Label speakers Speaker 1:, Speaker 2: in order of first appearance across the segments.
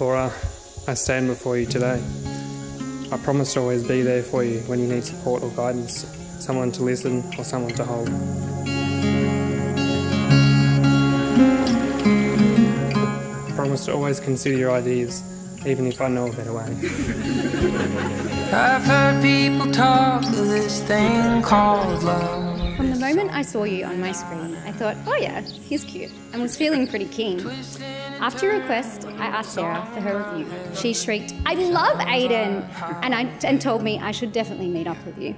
Speaker 1: Laura, I stand before you today. I promise to always be there for you when you need support or guidance, someone to listen or someone to hold. I promise to always consider your ideas, even if I know a better way.
Speaker 2: I've heard people talk of this thing called love.
Speaker 3: From the moment I saw you on my screen, I thought, oh yeah, he's cute, and was feeling pretty keen. After your request, I asked Sarah for her review. She shrieked, I love Aidan! And, I, and told me I should definitely meet up with you.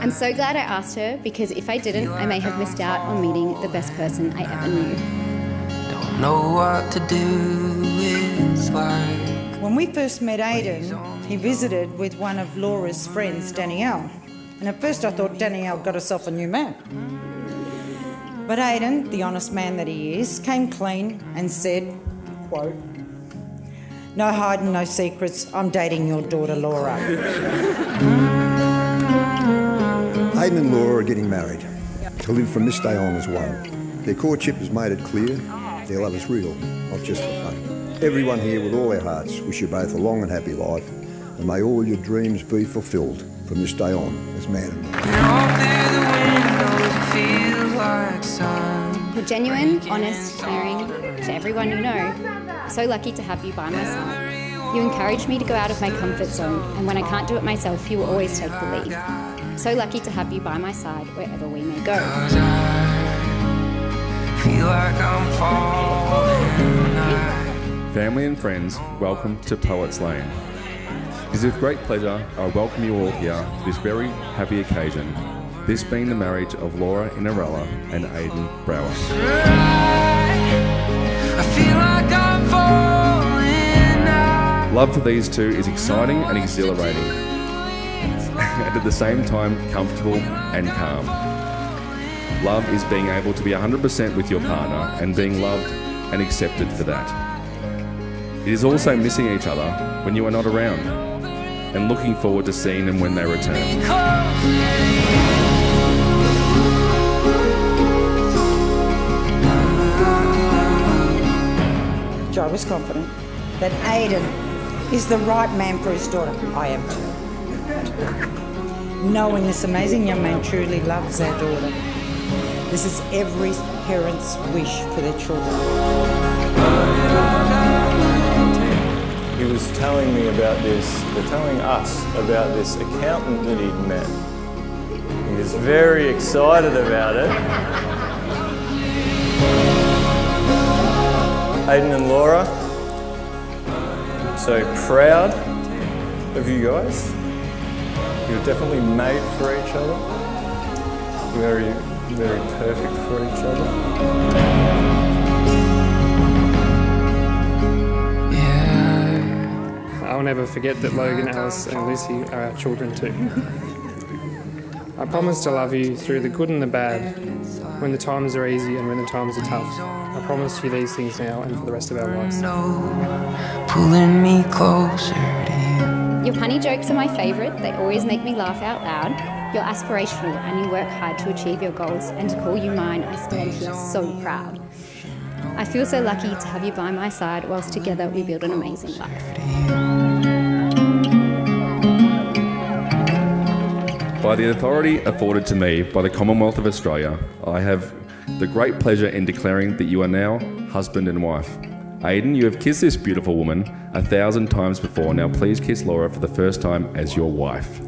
Speaker 3: I'm so glad I asked her because if I didn't, I may have missed out on meeting the best person I ever knew.
Speaker 2: Don't know what to do, it's like.
Speaker 4: When we first met Aidan, he visited with one of Laura's friends, Danielle. And at first I thought Danielle got herself a new man. But Aidan, the honest man that he is, came clean and said, quote, no hiding, no secrets, I'm dating your daughter Laura.
Speaker 5: Aidan and Laura are getting married to live from this day on as one. Their courtship has made it clear their love is real, not just for fun. Everyone here with all their hearts wish you both a long and happy life and may all your dreams be fulfilled from this day on as man and wife.
Speaker 3: You're genuine, honest, caring to everyone you know. So lucky to have you by my side. You encourage me to go out of my comfort zone, and when I can't do it myself, you will always take the lead. So lucky to have you by my side wherever we may go.
Speaker 6: Family and friends, welcome to Poets Lane. It is with great pleasure I welcome you all here to this very happy occasion, this being the marriage of Laura Inarella and Aidan Brower. Love for these two is exciting and exhilarating, and at the same time comfortable and calm. Love is being able to be 100% with your partner and being loved and accepted for that. It is also missing each other when you are not around and looking forward to seeing them when they return.
Speaker 4: Joe was confident that Aidan is the right man for his daughter. I am too. Knowing this amazing young man truly loves our daughter. This is every parent's wish for their children.
Speaker 7: Was telling me about this, they're telling us about this accountant that he'd met. He was very excited about it. Aidan and Laura, I'm so proud of you guys. You're definitely made for each other. Very, very perfect for each other.
Speaker 1: I'll never forget that Logan, Alice, and Lucy are our children too. I promise to love you through the good and the bad, when the times are easy and when the times are tough. I promise you these things now and for the rest of our lives.
Speaker 2: Pulling me closer to you.
Speaker 3: Your punny jokes are my favourite. They always make me laugh out loud. You're aspirational and you work hard to achieve your goals, and to call you mine, I stand here so proud. I feel so lucky to have you by my side whilst together we build an amazing life.
Speaker 6: By the authority afforded to me by the Commonwealth of Australia, I have the great pleasure in declaring that you are now husband and wife. Aidan, you have kissed this beautiful woman a thousand times before. Now please kiss Laura for the first time as your wife.